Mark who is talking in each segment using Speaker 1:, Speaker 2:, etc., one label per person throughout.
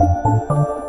Speaker 1: うん。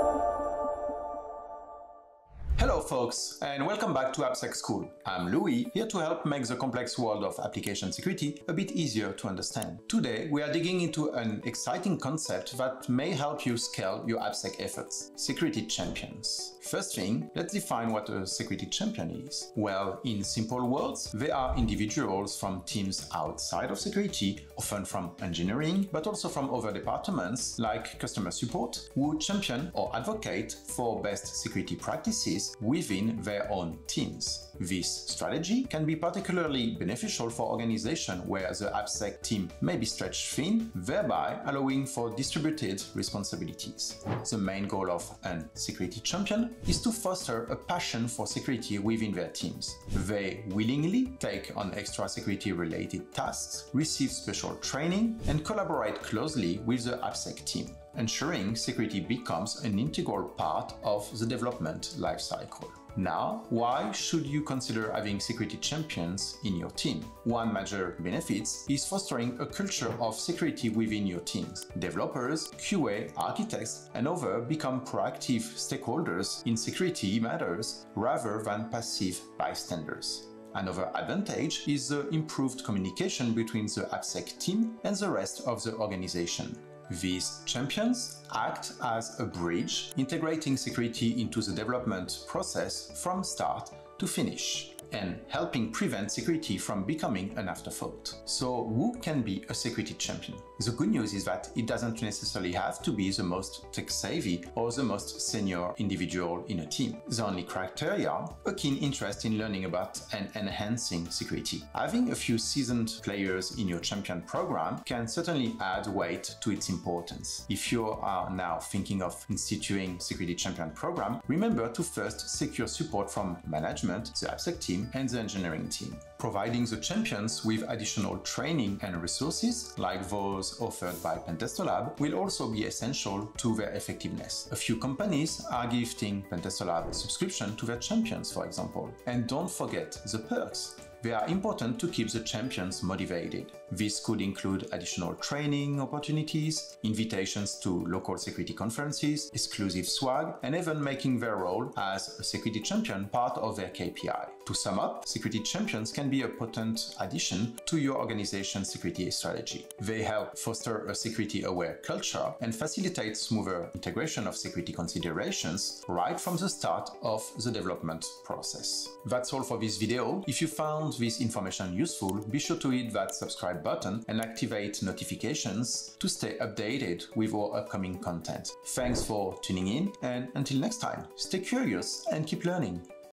Speaker 1: Folks and welcome back to AppSec School. I'm Louis, here to help make the complex world of application security a bit easier to understand. Today we are digging into an exciting concept that may help you scale your AppSec efforts, security champions. First thing, let's define what a security champion is. Well, in simple words, they are individuals from teams outside of security, often from engineering, but also from other departments like customer support, who champion or advocate for best security practices within their own teams. This strategy can be particularly beneficial for organizations where the AppSec team may be stretched thin, thereby allowing for distributed responsibilities. The main goal of a security champion is to foster a passion for security within their teams. They willingly take on extra security related tasks, receive special training, and collaborate closely with the AppSec team ensuring security becomes an integral part of the development lifecycle. Now, why should you consider having security champions in your team? One major benefit is fostering a culture of security within your teams. Developers, QA, architects, and others become proactive stakeholders in security matters rather than passive bystanders. Another advantage is the improved communication between the AppSec team and the rest of the organization. These champions act as a bridge, integrating security into the development process from start to finish and helping prevent security from becoming an afterthought. So who can be a security champion? The good news is that it doesn't necessarily have to be the most tech-savvy or the most senior individual in a team. The only criteria, a keen interest in learning about and enhancing security. Having a few seasoned players in your champion program can certainly add weight to its importance. If you are now thinking of instituting a security champion program, remember to first secure support from management, the AppSec team, and the engineering team, providing the champions with additional training and resources like those offered by PentesterLab will also be essential to their effectiveness. A few companies are gifting PentesterLab subscription to their champions, for example. And don't forget the perks. They are important to keep the champions motivated. This could include additional training opportunities, invitations to local security conferences, exclusive swag, and even making their role as a security champion part of their KPI. To sum up, security champions can be a potent addition to your organization's security strategy. They help foster a security-aware culture and facilitate smoother integration of security considerations right from the start of the development process. That's all for this video. If you found this information useful, be sure to hit that subscribe button and activate notifications to stay updated with our upcoming content. Thanks for tuning in and until next time, stay curious and keep learning.